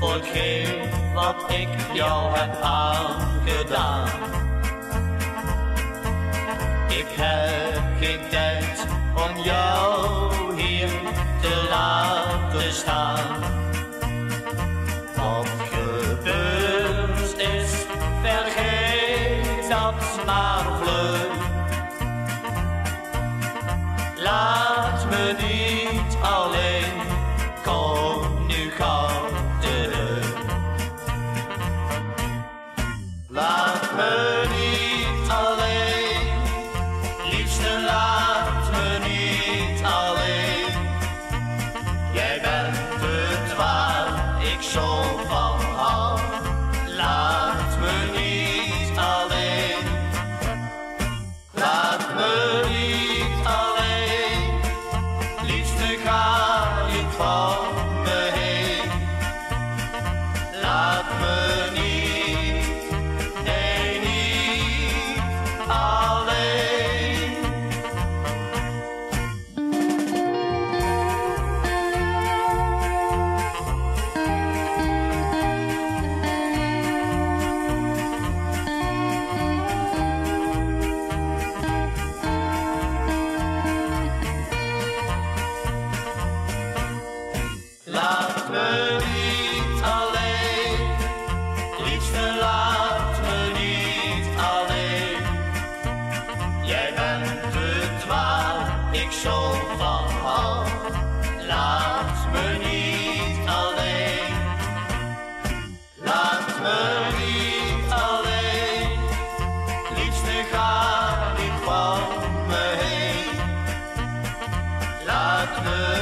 hetgeen wat ik jou heb aangedaan. Ik heb geen tijd om jou hier te laten staan. Wat gebeurd is, vergeet dat maar zo van hou. Laat me niet alleen. Laat me niet alleen. Liefste ga ik van Me niet alleen, laat me niet alleen, liefstig aan in warme heen, laat me.